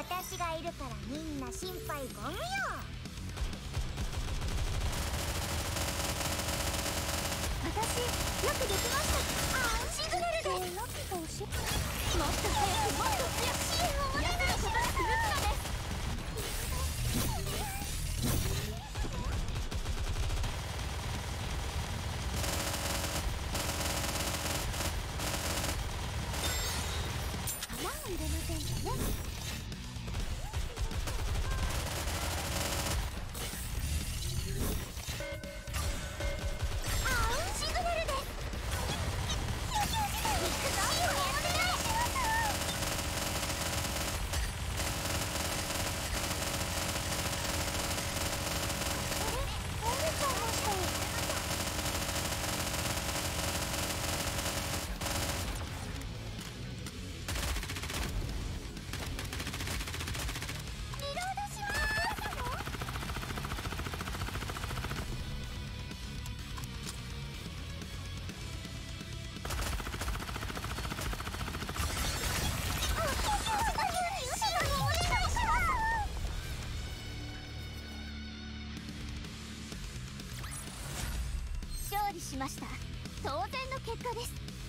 私がいるからみんな心配ご無用私よくできました。あシグネルでもっと早くもっと強く支援を。お願いします入れませんかねしました。当然の結果です。